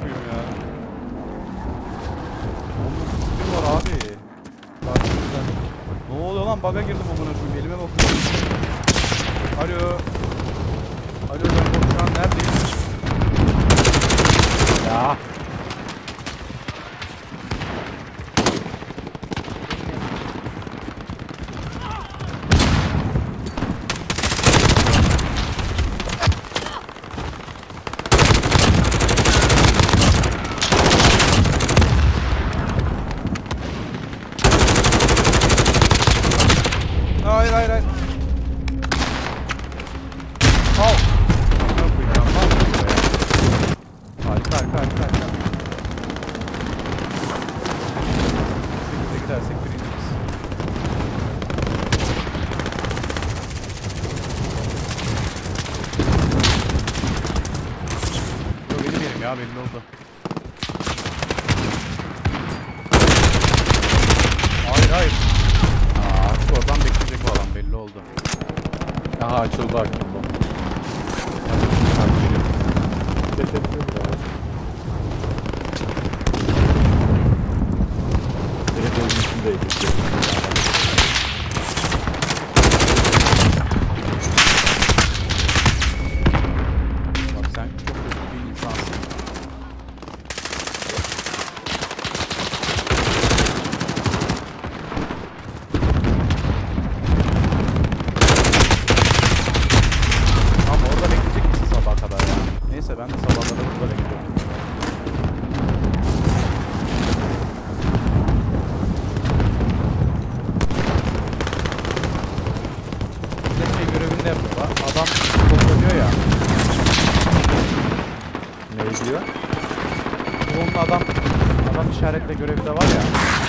koyayım ya. Oğlum var abi? Ne oluyor lan? Baga girdim amına koyayım. Elime bakıyorum. Alo ben şu an neredeyim? Ya. Hayır hayır hayır. Al. Amına koyayım ya, mal mı bu ya? Harika harika harika harika. Bu şekilde gidersek birinciyiz. Yok benim yerim ya belli oldu. Hayır hayır. Aa, şu oradan bekleyecek o adam belli oldu. Aha açıldı açıldı. Geçebiliyor mu? Belediyenin içindeydi. İşaretle görevi de var ya.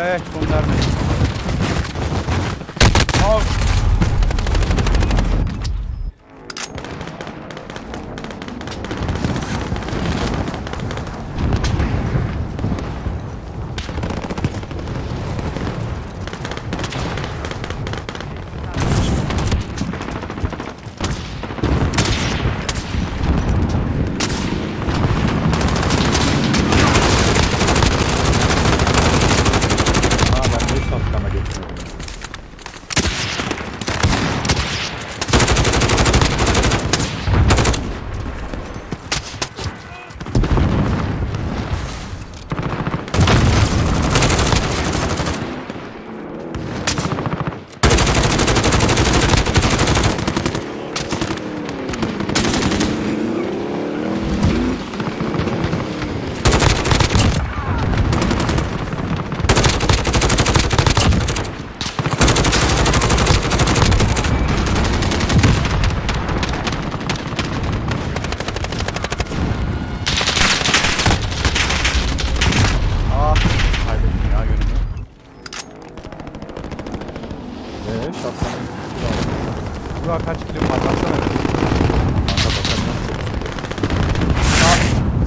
Ay son verme.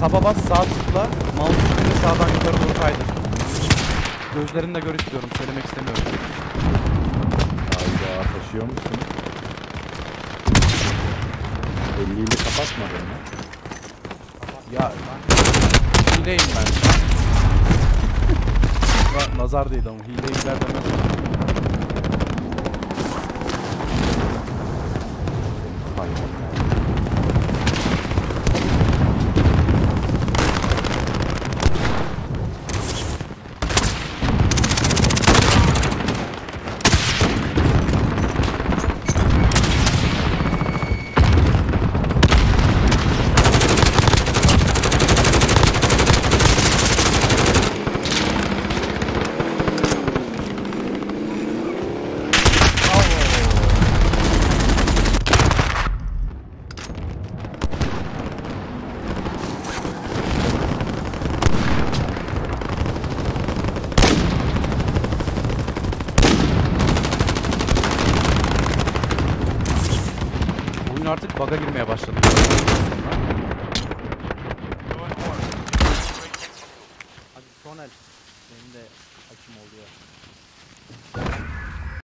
Taba bas sağ tıkla. Mouse sağdan yukarı doğru kaydır. Gözlerinle gör istiyorum. Söylemek istemiyorum. Hayda taşıyor musun? 50 ile kapatmadın mı? Ya hileyim ben. Na- nazar değdi ama hileyi gider artık bug'a girmeye başladı.